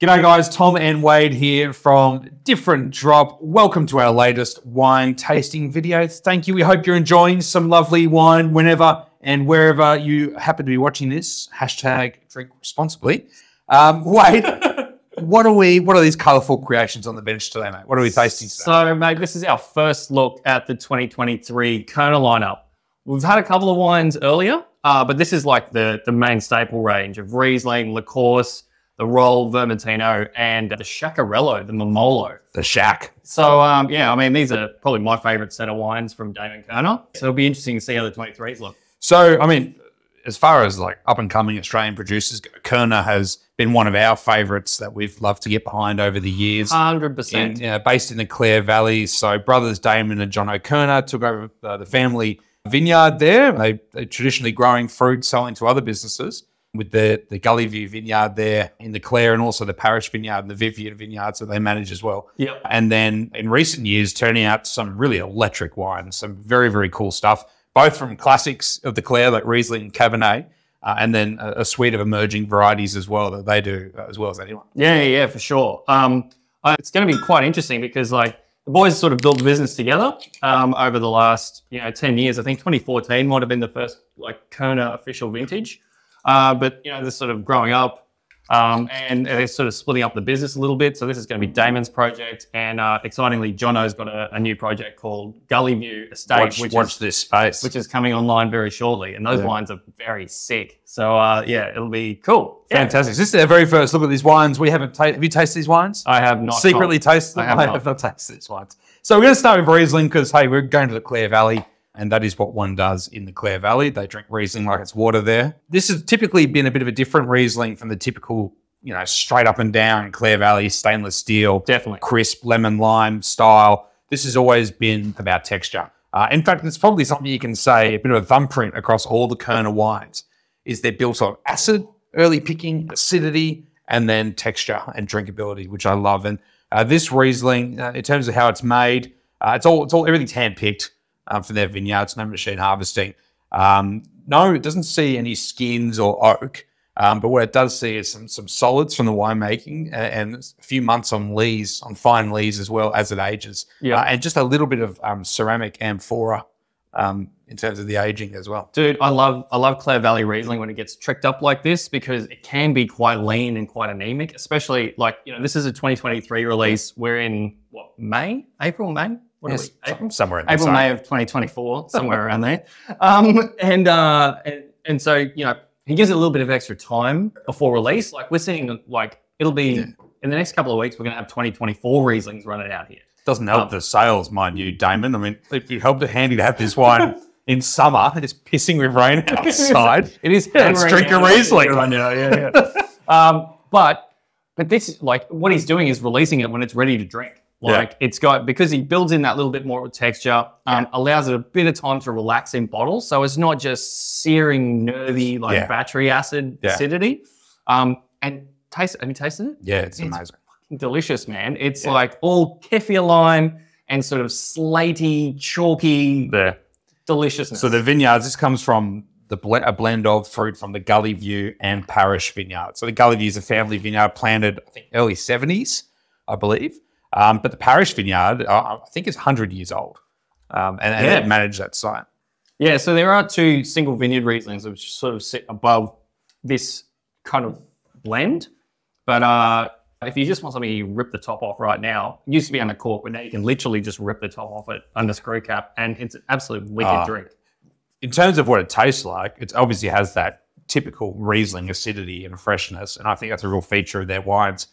G'day, guys. Tom and Wade here from Different Drop. Welcome to our latest wine tasting video. Thank you. We hope you're enjoying some lovely wine whenever and wherever you happen to be watching this. Hashtag drink responsibly. Um, Wade, what are we? What are these colourful creations on the bench today, mate? What are we tasting today? So, mate, this is our first look at the 2023 Koerner lineup. We've had a couple of wines earlier, uh, but this is like the, the main staple range of Riesling, La Corse, the Rolle, Vermentino, and the Sciacarello, the Mammolo. the shack. So, um, yeah, I mean, these are probably my favorite set of wines from Damon Koerner. So it'll be interesting to see how the 23s look. So, I mean, as far as like up and coming Australian producers, Koerner has been one of our favourites that we've loved to get behind over the years. 100%. in, based in the Clare Valley. So brothers Damon and Jono Koerner took over uh, the family vineyard there. They, they're traditionally growing fruit, selling to other businesses with the, the Gully View vineyard there in the Clare and also the Parish vineyard and the Vivian vineyards that they manage as well. Yep. And then in recent years, turning out some really electric wines, some very, very cool stuff, both from classics of the Clare like Riesling and Cabernet. Uh, and then a, a suite of emerging varieties as well that they do uh, as well as anyone. Yeah, yeah, for sure. Um, it's going to be quite interesting because like the boys sort of built the business together um, over the last you know ten years. I think 2014 might have been the first like Koerner official vintage. Uh, but you know they're sort of growing up um, and they're sort of splitting up the business a little bit. So this is going to be Damon's project, and uh, excitingly, Jono's got a, a new project called Gully View Estate, Watch, which watch is this space. which is coming online very shortly. And those Yeah. wines are very sick. So uh, yeah, it'll be cool. Yeah. Fantastic. This is our very first look at these wines. We haven't tasted. Have you tasted these wines? I have not Secretly tasted them? I have I not. have not tasted these wines. So we're going to start with Riesling because, hey, we're going to the Clare Valley, and that is what one does in the Clare Valley. They drink Riesling like it's water there. This has typically been a bit of a different Riesling from the typical, you know, straight up and down Clare Valley stainless steel, Definitely. crisp lemon lime style. This has always been about texture. Uh, in fact, it's probably something you can say a bit of a thumbprint across all the Koerner wines is they're built on acid, early picking, acidity, and then texture and drinkability, which I love. And uh, this Riesling, uh, in terms of how it's made, uh, it's all it's all everything's hand picked um, from their vineyards, no machine harvesting. Um, no, it doesn't see any skins or oak. Um, but what it does see is some some solids from the winemaking a- and a few months on lees, on fine lees as well as it ages. Yeah. Uh, and just a little bit of um, ceramic amphora um, in terms of the aging as well. Dude, I love I love Clare Valley Riesling when it gets tricked up like this because it can be quite lean and quite anemic, especially like, you know, this is a 2023 release. We're in what, May? April, May? What Yes, we? Somewhere in there. April, sorry. May of 2024, somewhere around there. Um, and, uh, and and so you know he gives it a little bit of extra time before release. Like we're seeing, like it'll be in the next couple of weeks. We're gonna have 2024 Rieslings running out here. Doesn't help Um, the sales, mind you, Damon. I mean, it'd be helped handy to have this wine in summer. It's pissing with rain outside. It is. Yeah, let's drink a Riesling. right now. Yeah, yeah. um, but but this like what he's doing is releasing it when it's ready to drink. Yeah. Like it's got because he builds in that little bit more texture, um, allows it a bit of time to relax in bottles, so it's not just searing, nervy like Yeah. battery acid Yeah. acidity. Um, and taste. Have you tasted it? Yeah, it's It's amazing. Delicious, man. It's Yeah. like all kaffir lime and sort of slaty, chalky There. deliciousness. So the vineyards, this comes from the ble- a blend of fruit from the Gully View and Parish vineyard. So the Gully View is a family vineyard planted, I think, early 70s, I believe. Um, but the Parish vineyard, uh, I think, is 100 years old. Um, and, and Yeah. they manage that site. Yeah, so there are two single vineyard Rieslings which sort of sit above this kind of blend. But uh, if you just want something you rip the top off right now, it used to be under cork, but now you can literally just rip the top off it under screw cap, and it's an absolute wicked Ah. drink. in terms of what it tastes like, it obviously has that typical Riesling acidity and freshness, and I think that's a real feature of their wines.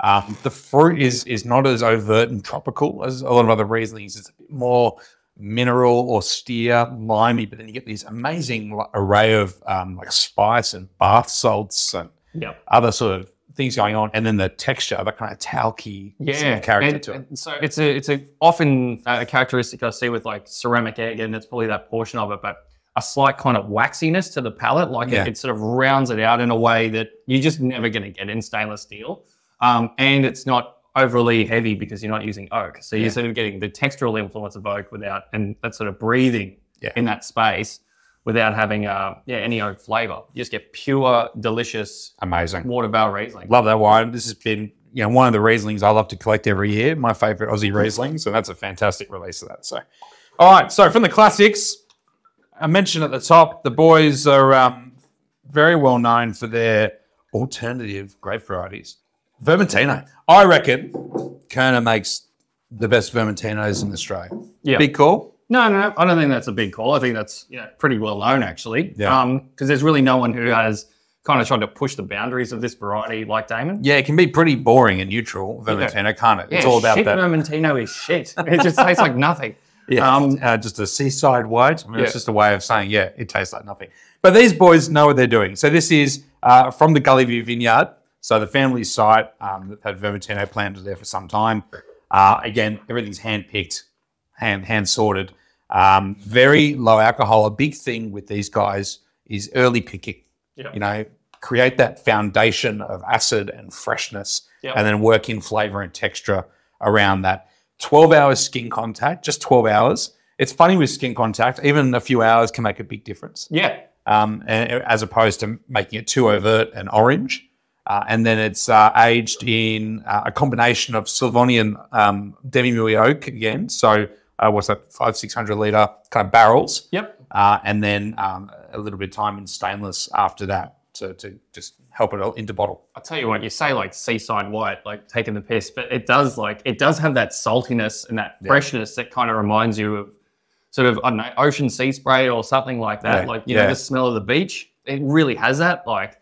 Um, the fruit is is not as overt and tropical as a lot of other Rieslings. It's a bit more mineral, austere, limey, but then you get these amazing array of um, like spice and bath salts and Yep. other sort of things going on, and then the texture, that kind of talky sort of character and, to it. and so it's a it's a often a characteristic I see with like ceramic egg, and it's probably that portion of it, but a slight kind of waxiness to the palate, like Yeah. it, it sort of rounds it out in a way that you're just never going to get in stainless steel, um, and it's not overly heavy because you're not using oak, so you're Yeah. sort of getting the textural influence of oak without and that sort of breathing Yeah. in that space. without having uh, yeah any oak flavor. You just get pure, delicious Amazing. water barrel Riesling. Love that wine. This has been, you know, one of the Rieslings I love to collect every year. My favorite Aussie Riesling. So that's a fantastic release of that. So, all right. So from the classics, I mentioned at the top, the boys are um, very well known for their alternative grape varieties. Vermentino. I reckon Koerner makes the best Vermentinos in Australia. Yeah. Big call. No, no, no, I don't think that's a big call. I think that's you know, pretty well known actually. Yeah. Um, because there's really no one who has kind of tried to push the boundaries of this variety like Damon. Yeah, it can be pretty boring and neutral, Vermentino, can't it? it's Yeah, all about shit that. Vermentino is shit. It just tastes like nothing. Yeah, Um, uh, just a seaside white. I mean, it's just a way of saying, yeah, it tastes like nothing. But these boys know what they're doing. So this is uh, from the Gully View Vineyard. So the family site um, that had Vermentino planted there for some time. Uh, again, everything's hand picked, hand hand sorted. Um, very low alcohol. A big thing with these guys is early picking. Yeah. You know, create that foundation of acid and freshness, Yeah. and then work in flavor and texture around that. 12 hours skin contact, just 12 hours. It's funny with skin contact, even a few hours can make a big difference, Yeah. um, as opposed to making it too overt and orange. Uh, and then it's uh, aged in uh, a combination of Slavonian um, demi-muid oak again. So, uh, what's that, five, 600 litre kind of barrels. Yep. Uh, and then um, a little bit of time in stainless after that to, to just help it all into bottle. I'll tell you what, you say like seaside white, like taking the piss, but it does like it does have that saltiness and that freshness that kind of reminds you of sort of I don't know ocean sea spray or something like that. Yeah, Like you yeah. know the smell of the beach. It really has that. Like,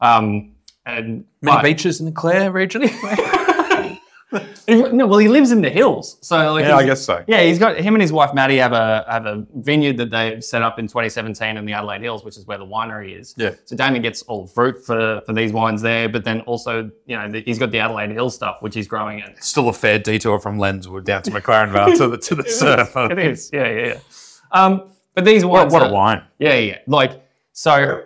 um, and Many but- beaches in the Clare region? no, well he lives in the hills, so like yeah, I guess so. Yeah, he's got him and his wife Maddie have a have a vineyard that they've set up in 2017 in the Adelaide Hills, which is where the winery is. Yeah. So Damon gets all the fruit for for these wines there, but then also you know the, he's got the Adelaide Hills stuff which he's growing in. Still a fair detour from Lenswood down to McLaren Vale to the to the surf. It is, yeah, yeah. yeah. Um, but these What, wines, what a are- wine! yeah, yeah. Like so,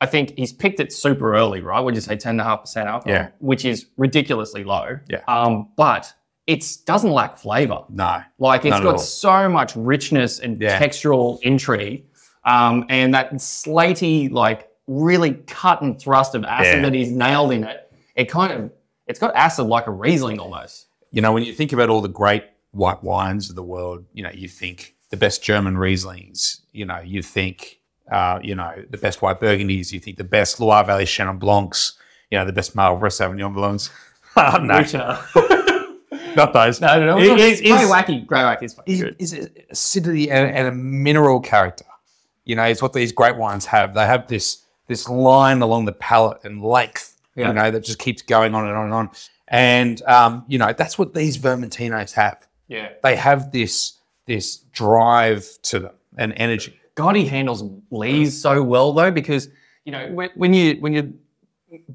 I think he's picked it super early, right? Would you say ten and a half percent alcohol? Yeah. which is ridiculously low. Yeah. Um, but it doesn't lack flavor. No, Like it's Not at all. got so much richness and Yeah. textural intrigue, um, and that slaty, like really cut and thrust of acid Yeah. that he's nailed in it. It kind of, it's got acid like a Riesling almost. you know when you think about all the great white wines of the world, you know you think the best German Rieslings. You know you think uh, you know the best white Burgundies. You think the best Loire Valley Chenin Blancs. You know the best Marlborough Sauvignon Blancs. no, Which, uh, not those. no, no, no. It is- Grey is- wacky, Greywacke is fucking is, good. is acidity and, and a mineral character. You know, it's what these great wines have. They have this this line along the palate and length. Yeah. You know, that just keeps going on and on and on. And um, you know, that's what these Vermentinos have. Yeah. They have this this drive to them and energy. God, he handles lees so well though, because you know when, when you when you're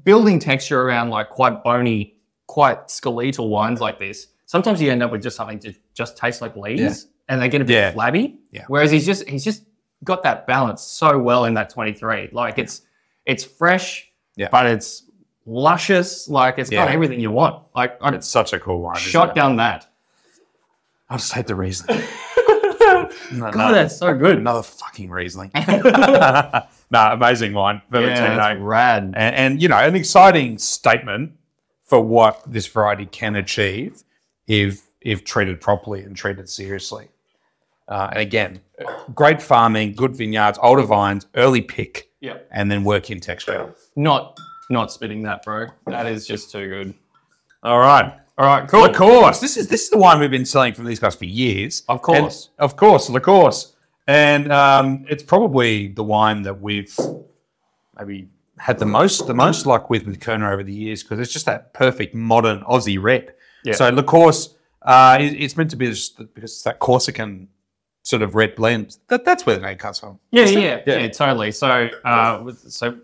building texture around like quite bony, quite skeletal wines like this, sometimes you end up with just something that just tastes like lees, Yeah. and they get a bit Yeah. flabby. Yeah. Whereas he's just he's just got that balance so well in that 23. Like it's it's fresh, Yeah. but it's luscious. Like it's got everything you want. Like I It's such a cool wine. Shot down that. I'll just take the Riesling. no, God, that's so good. another fucking Riesling. no, amazing wine. yeah, Vermentino. that's rad. and, and you know an exciting statement for what this variety can achieve if if treated properly and treated seriously. Uh, and again, great farming, good vineyards, older vines, early pick, Yeah. and then work in texture. Not not spitting that, bro. That is just too good. All right. All right, cool. Of course, this is this is the wine we've been selling from these guys for years. Of course. And- of course, of course, and um, it's probably the wine that we've maybe had the most the most luck with with Koerner over the years because it's just that perfect modern Aussie red. Yeah. So La Corse, uh, it- it's meant to be just because it's that Corsican sort of red blend. That that's where the name comes from. Yeah, yeah, yeah, Yeah. totally. So, uh, so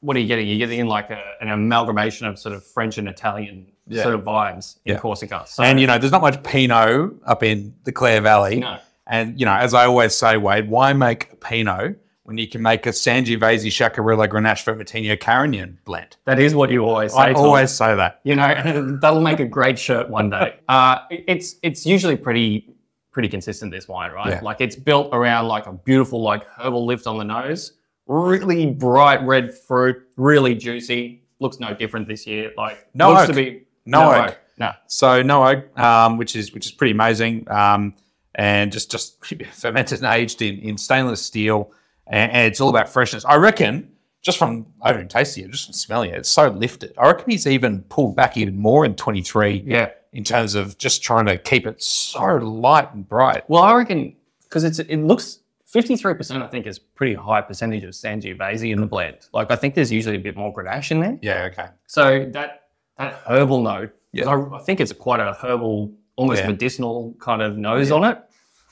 what are you getting? You're getting like a, an amalgamation of sort of French and Italian Yeah. sort of vibes in Yeah. Corsica. So, And you know, there's not much Pinot up in the Clare Valley. No. And you know, as I always say, Wade, why make Pinot when you can make a Sangiovese Sciacarello Grenache Vermentino Carignan blend? that is what you always say. I always say that. you know, that'll make a great shirt one day. Uh, it's it's usually pretty pretty consistent. This wine, right? Yeah. Like it's built around like a beautiful like herbal lift on the nose, really bright red fruit, really juicy. Looks no different this year. Like No looks oak. to be No oak. No, So no oak, um, which is which is pretty amazing, um, and just just fermented and aged in, in stainless steel, and, and it's all about freshness. I reckon, just from I haven't tasted it, just from smelling it, it's so lifted. I reckon he's even pulled back even more in 23 yeah. in terms of just trying to keep it so light and bright. Well, I reckon because it's it looks fifty three percent. I think is pretty high percentage of Sangiovese in the blend. Like I think there's usually a bit more Grenache in there. Yeah, okay. So that that herbal note. Yeah. I, I think it's quite a herbal, almost Yeah. medicinal kind of nose on it.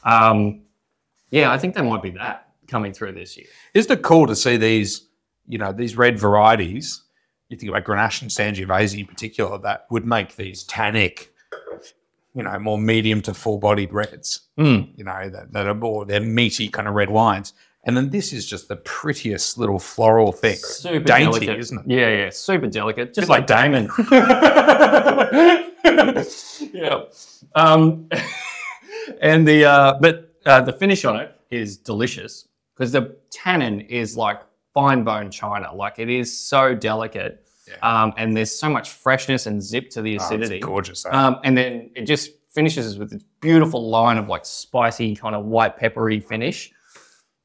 Um, yeah, I think there might be that coming through this year. Isn't it cool to see these, you know, these red varieties? You think about Grenache and Sangiovese in particular, that would make these tannic, you know, more medium to full-bodied reds. Mm. You know, that, that are more they're meaty kind of red wines. And then this is just the prettiest little floral thing. Super Dainty, delicate, isn't it? Yeah, yeah, super delicate, just Bit like Damon. yeah. Um, and the uh, but uh, the finish on it is delicious because the tannin is like fine bone china. Like it is so delicate, Yeah. um, and there's so much freshness and zip to the Oh, acidity. it's gorgeous. eh? Um, and then it just finishes with this beautiful line of like spicy, kind of white peppery finish.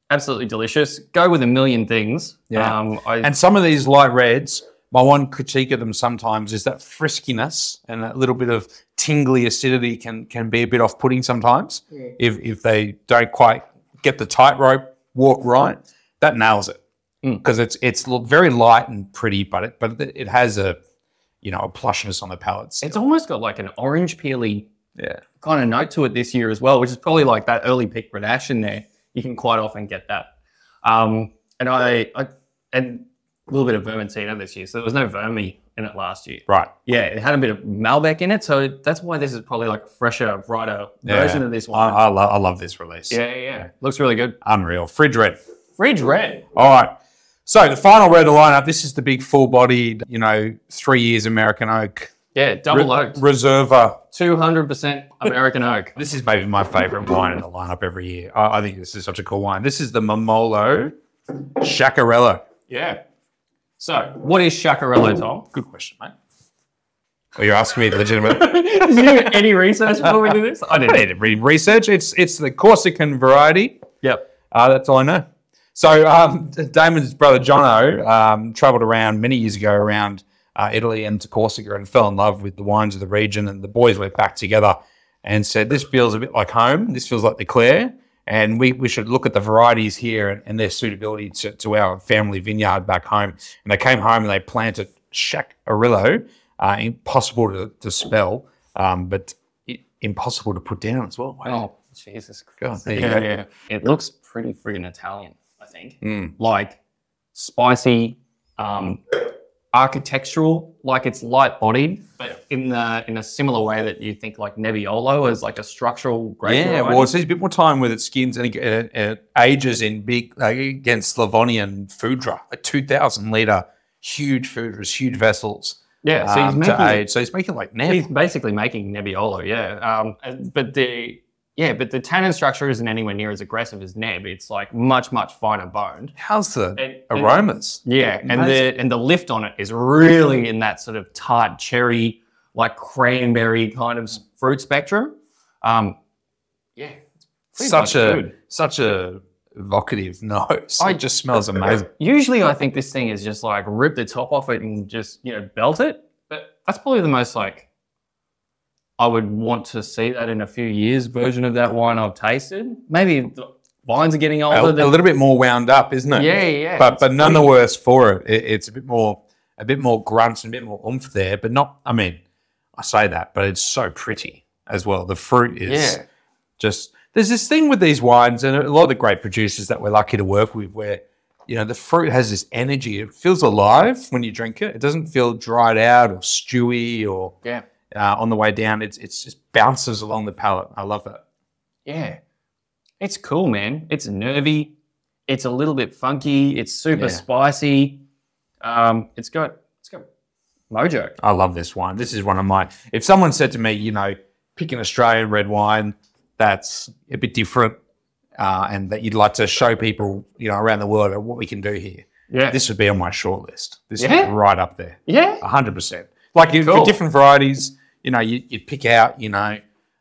Absolutely delicious. Go with a million things. Yeah. Um, I, And some of these light reds, my one critique of them sometimes is that friskiness and that little bit of tingly acidity can can be a bit off putting sometimes if if they don't quite get the tightrope walk right. That nails it Mm. because it's it's very light and pretty, but it but it it has a you know a plushness on the palate. still. it's almost got like an orange peely yeah, kind of note to it this year as well, which is probably like that early pick Grenache in there. You can quite often get that. Um, and I, I and a little bit of Vermentino this year, so there was no Vermi in it last year. right. Yeah, it had a bit of Malbec in it, so that's why this is probably like a fresher, brighter Yeah. version of this one. I, love, I love this release. yeah, yeah, yeah, looks really good. Unreal. Fridge red. Fridge red. All right. So the final red of the lineup. This is the big full-bodied, you know, three years American oak Yeah, double oak, reserva. two hundred percent American oak. This is maybe my favorite wine in the lineup every year. I, I think this is such a cool wine. This is the Mammolo Sciacarello. Yeah. So, what is Sciacarello, Tom? Good question, mate. Well, you're asking me legitimate. Did you do any research before we do this? I I didn't. need to read research. It's it's the Corsican variety. Yep. Uh, that's all I know. So um, Damon's brother Jono um, travelled around many years ago around uh, Italy and to Corsica and fell in love with the wines of the region. And the boys went back together and said, "This feels a bit like home. This feels like the Clare, and we, we should look at the varieties here and, and their suitability to, to our family vineyard back home." And they came home and they planted Sciacarello, uh, impossible to, to spell, um, but i impossible to put down as well. Oh, Jesus God, yeah, yeah. It looks pretty friggin' Italian, I think. Mm. Like spicy, um, architectural, like it's light bodied, but in the in a similar way that you think like Nebbiolo is like a structural grape. Yeah, variety. well, it sees a bit more time with its skins and it, it, it ages in big, like against Slavonian Foudre, like 2,000 litre, huge Foudres, huge vessels yeah. So he's um, making to age. So he's making like Neb. he's basically making Nebbiolo, yeah. Um, but the yeah, but the tannin structure isn't anywhere near as aggressive as Neb. It's like much much finer boned. How's the And- and- aromas? Yeah, and Amazing. the and the lift on it is really in that sort of tart cherry, like cranberry kind of fruit spectrum. Um, yeah, Such a food. such a evocative nose. I- it just smells amazing. Usually, I think this thing is just like rip the top off it and just you know belt it. But that's probably the most like I would want to see that in a few years version of that wine I've tasted. Maybe the wines are getting A, older. a than- little bit more wound up, isn't it? yeah, yeah. but but none pretty- the worse for it. it. It's a bit more a bit more grunt and a bit more oomph there, but not. I mean, I say that, but it's so pretty as well. The fruit is Yeah. just. There's this thing with these wines, and a lot of the great producers that we're lucky to work with, where you know the fruit has this energy. It feels alive when you drink it. It doesn't feel dried out or stewy or yeah. Uh, on the way down. It's it's just bounces along the palate. I love that. Yeah. It's cool, man. It's nervy. It's a little bit funky. It's super Yeah. spicy. Um, it's got it's got mojo. I love this wine. This is one of my. If someone said to me, you know, pick an Australian red wine, that's a bit different uh, and that you'd like to show people, you know, around the world what we can do here, Yeah. this would be on my short list. This Yeah? is right up there, yeah. hundred percent. Like Cool. for different varieties, you know, you, you'd pick out, you know,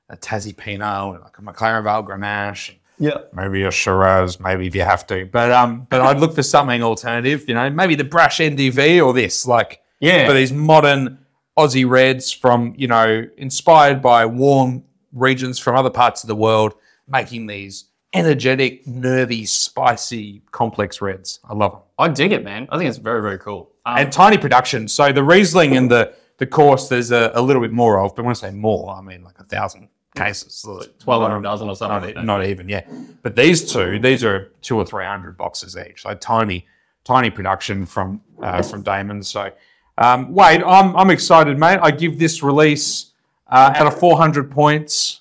a Tassie Pinot, like a McLaren Vale Grenache, Yeah. maybe a Shiraz, maybe if you have to. But um, but I'd look for something alternative, you know, maybe the Brash NDV or this, like Yeah. for these modern Aussie reds from, you know, inspired by warm regions from other parts of the world, making these energetic, nervy, spicy, complex reds. I love them. I dig it, man. I think it's very, very cool. Um, And tiny production. So the Riesling and the the course, there's a, a little bit more of, but when I say more, I mean like a thousand cases. So 1200 dozen or not, something. like not even, yeah. But these two, these are two or three hundred boxes each. So tiny, tiny production from uh, from Damon. So um, Wade, I'm I'm excited, mate. I give this release uh, out of 400 points,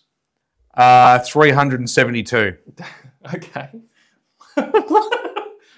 uh, 372 Okay.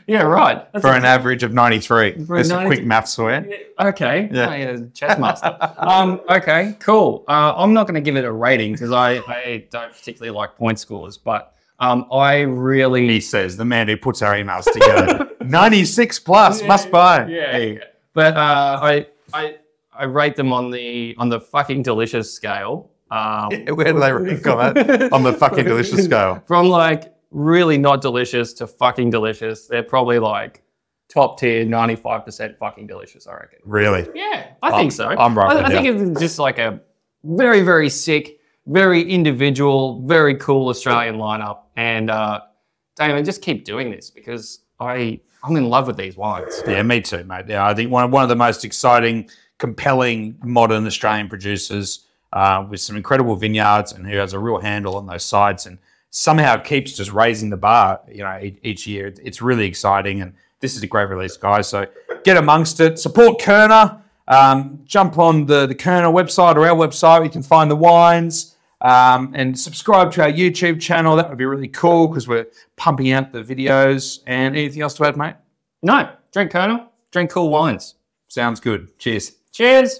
yeah, right. That's for an average of 93. That's a quick maths for you. Okay. Yeah. Oh, yeah, chess master. um, okay, cool. Uh, I'm not going to give it a rating because I, I don't particularly like point scores, but um, I really. He says the man who puts our emails together. 96 plus, must buy. Yeah. yeah. But uh, I, I, I rate them on the on the fucking delicious scale. Um, Where do they rank on that? On the fucking delicious scale. from like really not delicious to fucking delicious, they're probably like top tier, 95% fucking delicious, I reckon. Really? Yeah, I think so. I'm right I, I think it's just like a very, very sick, very individual, very cool Australian lineup. And uh, Damon, just keep doing this because I I'm in love with these wines. Yeah, me too, mate. Yeah, I think one of, one of the most exciting, compelling modern Australian producers uh, with some incredible vineyards and who has a real handle on those sides and somehow it keeps just raising the bar, you know, each, each year. It's really exciting and this is a great release, guys. So get amongst it. Support Koerner. Um, jump on the, the Koerner website or our website. You can find the wines. Um, and subscribe to our YouTube channel. That would be really cool because we're pumping out the videos. And anything else to add, mate? No, drink Koerner, drink cool wines. Sounds good. Cheers. Cheers.